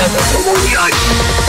Vale, Daria, the